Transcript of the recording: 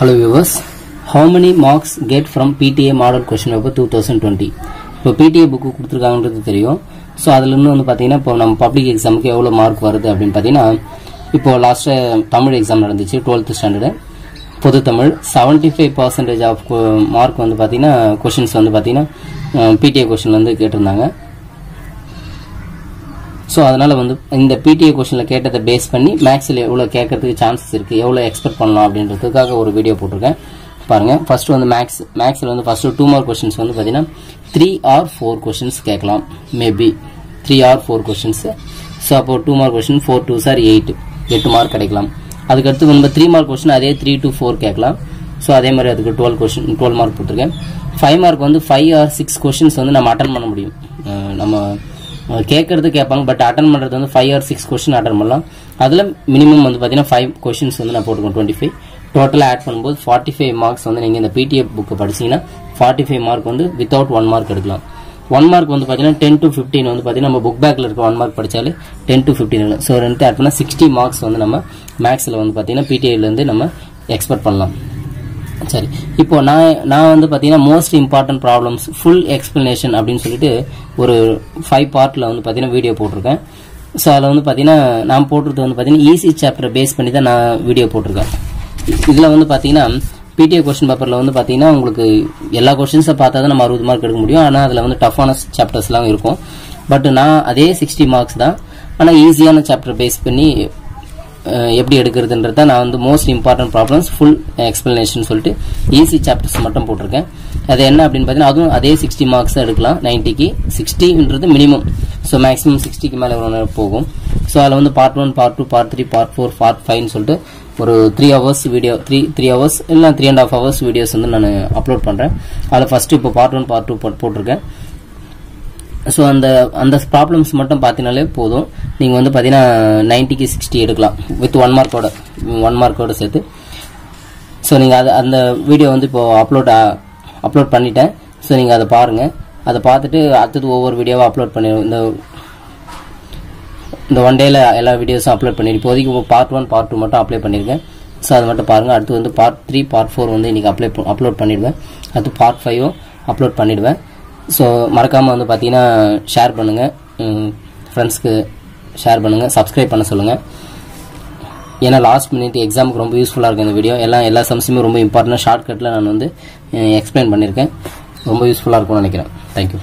Hello viewers, how many marks get from PTA model question paper 2020? இப்போ PTA book கொடுத்துருக்காங்கன்றது தெரியும். So அதில் இன்னும் வந்து பார்த்தீங்கன்னா இப்போ நம்ம பப்ளிக் எக்ஸாமுக்கு எவ்வளோ மார்க் வருது அப்படின்னு பார்த்தீங்கன்னா இப்போ லாஸ்ட்டு தமிழ் எக்ஸாம் நடந்துச்சு டுவெல்த் ஸ்டாண்டர்டு பொது Tamil seventy five percentage of mark வந்து பார்த்தீங்கன்னா கொஷின்ஸ் வந்து பார்த்தீங்கன்னா பிடிஏ கொஷின் வந்து கேட்டிருந்தாங்க. ஸோ அதனால் வந்து இந்த பிடிஏ கொஷனில் கேட்டதை பேஸ் பண்ணி மேக்ஸில் எவ்வளோ கேட்கறதுக்கு சான்சஸ் இருக்குது எவ்வளோ எக்ஸ்பெக்ட் பண்ணலாம் அப்படின்றதுக்காக ஒரு வீடியோ போட்டிருக்கேன். பாருங்கள் ஃபஸ்ட்டு வந்து மேக்ஸ் மேக்ஸில் வந்து ஃபஸ்ட்டு டூ மார்க் கொஷின்ஸ் வந்து பார்த்தீங்கன்னா த்ரீ ஆர் ஃபோர் கொஷின்ஸ் கேட்கலாம். Maybe three or four questions so அப்போ two mark question four two sir eight எட்டு மார்க் கிடைக்கலாம். அதுக்கடுத்து நம்ம த்ரீ மார்க் கொஷின் அதே த்ரீ டு ஃபோர் கேட்கலாம். ஸோ அதே மாதிரி அதுக்கு டுவெல் கொஷின் டுவெல் மார்க் போட்டிருக்கேன். ஃபைவ் மார்க் வந்து ஃபைவ் ஆர் சிக்ஸ் கொஷின்ஸ் வந்து நம்ம அட்டன் பண்ண முடியும். நம்ம கேட்கறது கேட்பாங்க பட் அட்டன் பண்ணுறது வந்து five or six question attend பண்ணலாம். அதில் மினிமம் வந்து பார்த்தீங்கன்னா ஃபைவ் கொஷின்ஸ் வந்து நான் போட்டுக்கோம் டுவெண்ட்டி ஃபைவ் டோட்டலாக ஆட் பண்ணும்போது ஃபார்ட்டி ஃபைவ் மார்க்ஸ் வந்து நீங்கள் இந்த பிடிஎஃப் புக்கு படிச்சீங்கன்னா ஃபார்ட்டி ஃபைவ் மார்க் வந்து வித்தவுட் ஒன் மார்க் எடுக்கலாம். ஒன் மார்க் வந்து பார்த்தீங்கன்னா டென் டு ஃபிஃப்டின் வந்து பார்த்தீங்கன்னா நம்ம புக் பேக்கில் இருக்க ஒன் மார்க் படித்தாலே டென் டு ஃபிஃப்டின் ஸோ ரெண்டு ஆட் பண்ணால் சிக்ஸ்டி மார்க்ஸ் வந்து நம்ம மேக்ஸில் வந்து பார்த்தீங்கன்னா பிடிஐலேருந்து நம்ம எக்ஸ்பெக்ட் பண்ணலாம். சரி. இப்போ நான் நான் வந்து பார்த்தீங்கன்னா most important problems full explanation அப்படின்னு சொல்லிட்டு ஒரு ஃபைவ் பார்ட்டில் வந்து பார்த்தீங்கன்னா வீடியோ போட்டிருக்கேன். ஸோ அதில் வந்து பார்த்தீங்கன்னா நான் போட்டிருக்கிறது வந்து பார்த்தீங்கன்னா ஈஸி சாப்டரை பேஸ் பண்ணி தான் நான் வீடியோ போட்டிருக்கேன். இதில் வந்து பார்த்தீங்கன்னா பிடிஏ கொஸ்டின் பேப்பரில் வந்து பார்த்தீங்கன்னா உங்களுக்கு எல்லா கொஸ்டின்ஸை பார்த்தா தான் நம்ம அறுபது மார்க் எடுக்க முடியும். ஆனால் அதில் வந்து டஃப்பான சாப்டர்ஸ்லாம் இருக்கும். பட் நான் அதே சிக்ஸ்டி மார்க்ஸ் தான். ஆனால் ஈஸியான சாப்டர் பேஸ் பண்ணி எப்படி எடுக்கிறதுன்றத நான் வந்து most important problems full explanation சொல்லிட்டு ஈஸி சாப்டர்ஸ் மட்டும் போட்டிருக்கேன். அது என்ன அப்படின்னு பார்த்தீங்கன்னா அதுவும் அதே சிக்ஸ்டி மார்க்ஸ் எடுக்கலாம். நைன்ட்டிக்கு சிக்ஸ்டின்றது மினிமம் ஸோ மேக்ஸிமம் சிக்ஸ்டிக்கு மேலே எவ்வளோ நேரம் போகும். ஸோ அதில் வந்து part one part two part three part four part ஃபைவ்னு சொல்லிட்டு ஒரு three hours video three three hours இல்லை three and half hours videos வந்து நான் அப்லோட் பண்ணுறேன் அதில் ஃபஸ்ட்டு இப்போ பார்ட் ஒன் பார்ட் டூ போட்டிருக்கேன். ஸோ அந்த அந்த ப்ராப்ளம்ஸ் மட்டும் பார்த்தீங்கனாலே போதும். நீங்கள் வந்து பார்த்தீங்கன்னா நைன்ட்டிக்கு சிக்ஸ்டி எடுக்கலாம். வித் ஒன் மார்க்கோட ஒன் மார்க்கோட சேர்த்து. ஸோ நீங்கள் அது அந்த வீடியோ வந்து இப்போது அப்லோட் அப்லோட் பண்ணிட்டேன். ஸோ நீங்கள் அதை பாருங்கள் அதை பார்த்துட்டு அடுத்தது ஒவ்வொரு வீடியோவாக அப்லோட் பண்ணி இந்த இந்த ஒன் டேல எல்லா வீடியோஸும் அப்லோட் பண்ணியிருக்கேன் இப்போதைக்கு பார்ட் ஒன் பார்ட் டூ மட்டும் அப்ளை பண்ணியிருக்கேன் ஸோ அதை மட்டும் பாருங்கள் அடுத்து வந்து பார்ட் த்ரீ பார்ட் ஃபோர் வந்து இன்றைக்கி அப்ளை அப்லோட் பண்ணிவிடுவேன் அடுத்து பார்ட் ஃபைவும் அப்லோட் பண்ணிவிடுவேன் ஸோ மறக்காமல் வந்து பார்த்தீங்கன்னா ஷேர் பண்ணுங்கள் ஃப்ரெண்ட்ஸ்க்கு ஷேர் பண்ணுங்கள் சப்ஸ்கிரைப் பண்ண சொல்லுங்கள் ஏன்னா லாஸ்ட் மினிட் எக்ஸாமுக்கு ரொம்ப யூஸ்ஃபுல்லாக இருக்கும் இந்த வீடியோ எல்லாம் எல்லா சம்ஸுமே ரொம்ப இம்பார்ட்டன்ட் ஷார்ட்கட்டில் நான் வந்து எக்ஸ்பிளைன் பண்ணியிருக்கேன் ரொம்ப யூஸ்ஃபுல்லாக இருக்கும்னு நினைக்கிறேன். தேங்க்யூ